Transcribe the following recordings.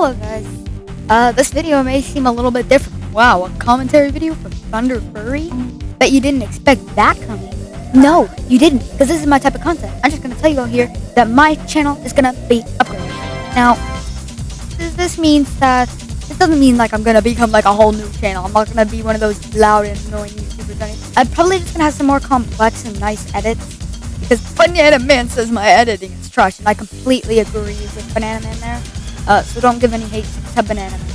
Hello guys. Uh, this video may seem a little bit different. Wow, a commentary video from Thunder Furry? Bet you didn't expect that coming. No, you didn't, because this is my type of content. I'm just gonna tell you all here that my channel is gonna be upgraded. Now, this, means that this doesn't mean like I'm gonna become like a whole new channel. I'm not gonna be one of those loud and annoying YouTubers. I'm probably just gonna have some more complex and nice edits. Because Banana Man says my editing is trash, and I completely agree with Banana Man there. Uh, so don't give any hate to Banana Man.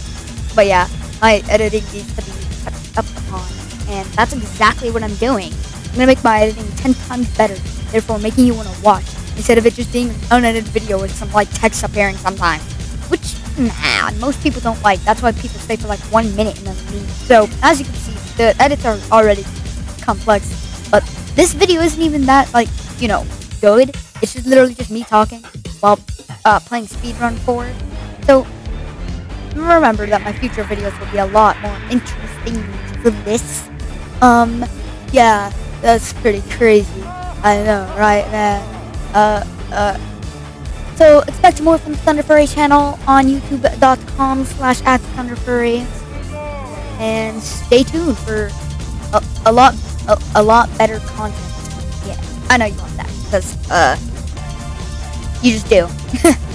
But yeah, my editing needs to be touched up upon, and that's exactly what I'm doing. I'm gonna make my editing 10 times better, therefore making you want to watch, instead of it just being an unedited video with some like text appearing sometimes. Which, nah, most people don't like. That's why people stay for like one minute and then leave. So, as you can see, the edits are already complex, but this video isn't even that, like, you know, good. It's just literally just me talking while uh, playing speedrun forward. So, remember that my future videos will be a lot more interesting than this. Um, yeah, that's pretty crazy. I know, right, man? Uh, uh, so expect more from the ThunderFurri channel on youtube.com slash at. And stay tuned for a, a lot, a, a lot better content. Yeah, I know you want that, because, uh, you just do.